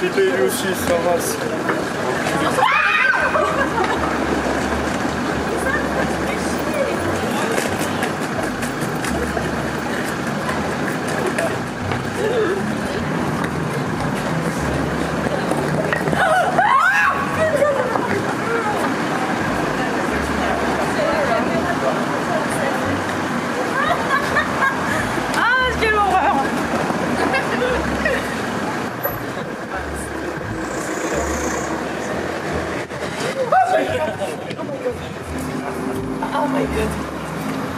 Смотрите, Илюши, Самарский.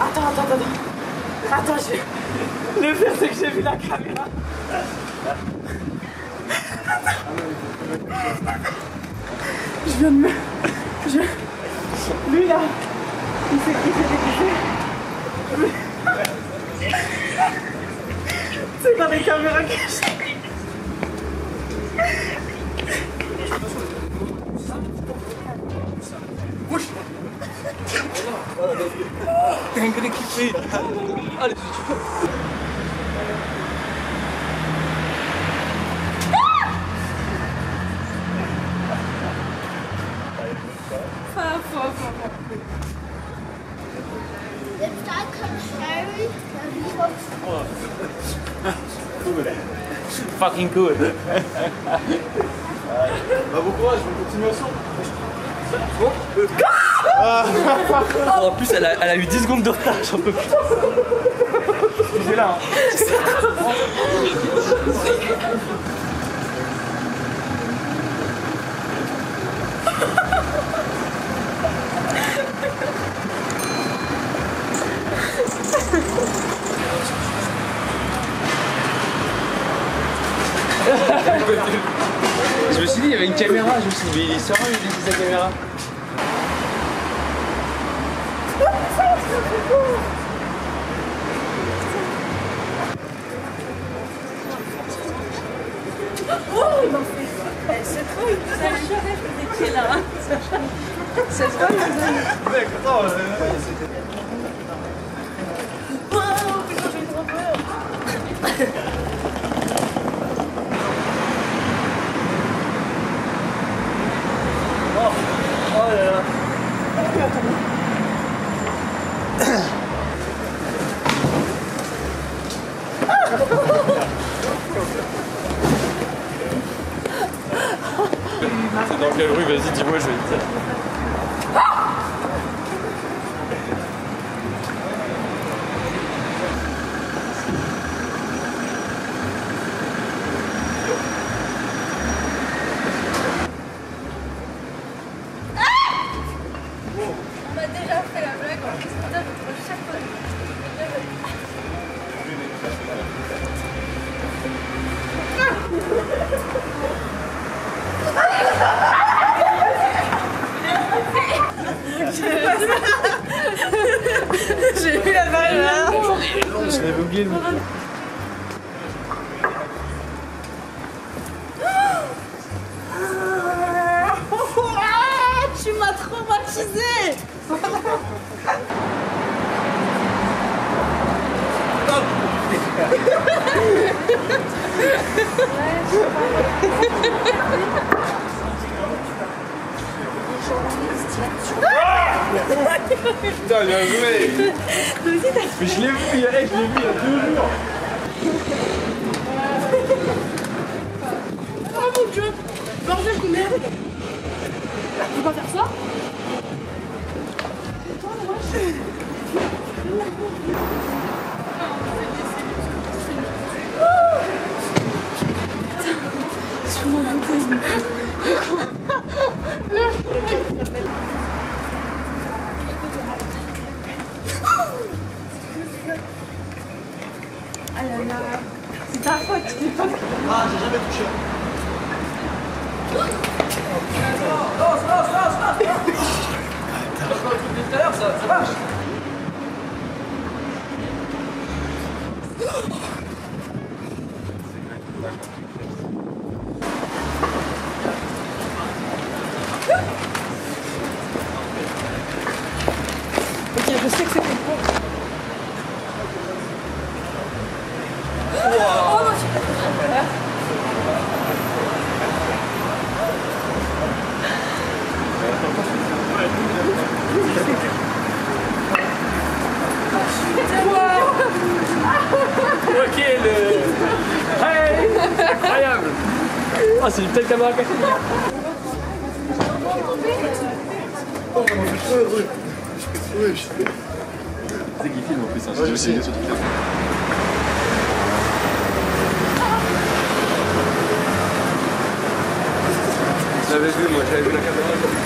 Attends, attends, attends. Attends, je vais... Le pire, c'est que j'ai vu la caméra. Je viens de me... Je... Lui, là, il s'est découpé. C'est dans les caméras que. T'es Dengri que feio. Olha, If that comes Harry, then he Good. Fucking good. Mas vou continuar o. continuation. En plus, elle a, elle a eu 10 secondes de retard, j'en peux plus. Excusez là. Je me suis dit, il y avait une caméra. Je me suis dit, mais il est sérieux, il laisse sa caméra. Dans quelle rue Vas-y, dis-moi, je vais te dire. Putain, bien joué. Mais je l'ai vu, il y a- je l'ai vu il y a deux jours. Oh mon dieu Bordel de merde Tu peux pas faire ça? 주머니 안 보입니다. moteur, ça, ça marche. Ok, je sais que c'était court. Ah, c'est une telle caméra cachée. C'est qui filme en plus, vidéos. J'avais vu, moi, j'avais vu la caméra.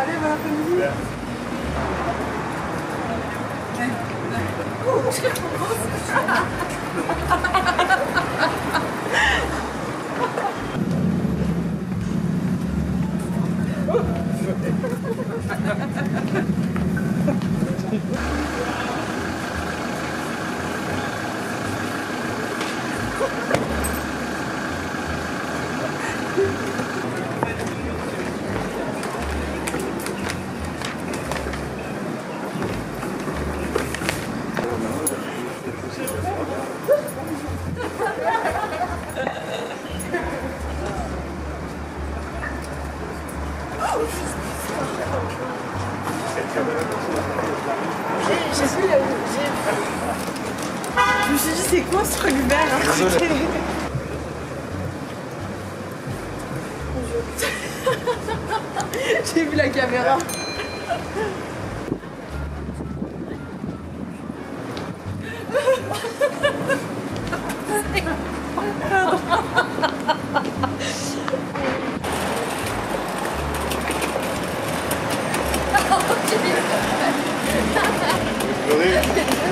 Allez, va, Allez, va, J'ai vu j'ai- Je me suis dit, c'est quoi ce truc vert côté J'ai vu la caméra. よね。